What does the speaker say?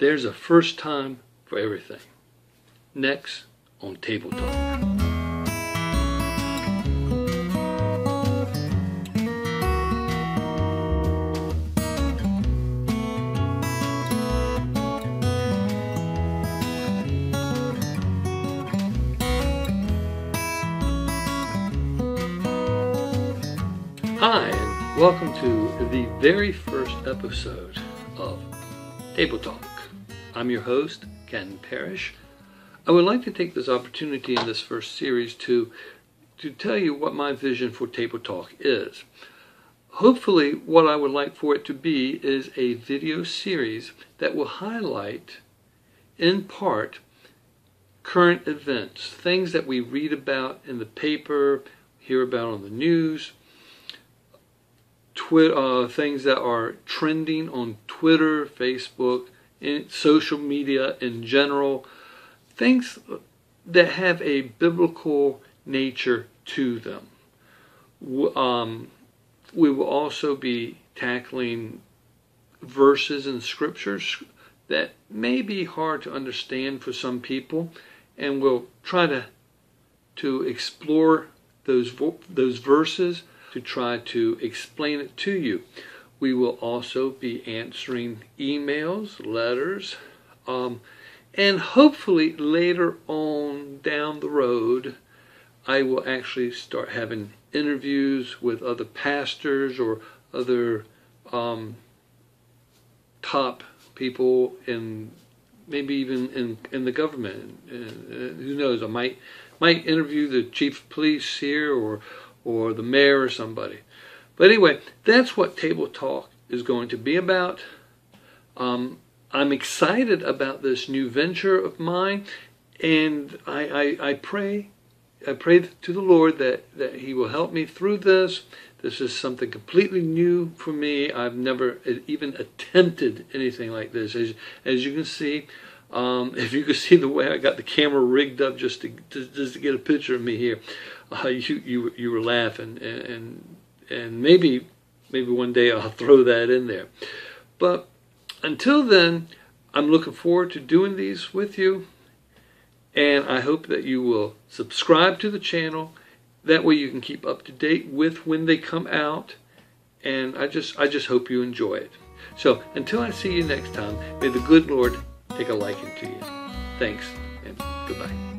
There's a first time for everything. Next on Table Talk. Hi, and welcome to the very first episode of Table Talk. I'm your host, Ken Parrish. I would like to take this opportunity in this first series to, to tell you what my vision for Table Talk is. Hopefully, what I would like for it to be is a video series that will highlight, in part, current events, things that we read about in the paper, hear about on the news, twi- uh, things that are trending on Twitter, Facebook, social media in general, things that have a biblical nature to them. Um, we will also be tackling verses in scriptures that may be hard to understand for some people, and we'll try to to explore those those verses to try to explain it to you. We will also be answering emails, letters, um, and hopefully later on down the road, I will actually start having interviews with other pastors or other um, top people in maybe even in, in the government. Uh, who knows? I might might interview the chief of police here or or the mayor or somebody. But anyway, that's what Table Talk is going to be about. Um, I'm excited about this new venture of mine, and I, I, I pray, I pray to the Lord that, that He will help me through this. This is something completely new for me. I've never even attempted anything like this. As, as you can see, um, if you could see the way I got the camera rigged up just to, to just to get a picture of me here, uh, you you you were laughing, and, and and maybe maybe one day I'll throw that in there. But until then, I'm looking forward to doing these with you, and I hope that you will subscribe to the channel. That way, you can keep up to date with when they come out, and I just I just hope you enjoy it. So until I see you next time, may the good Lord take a liking to you. Thanks and goodbye.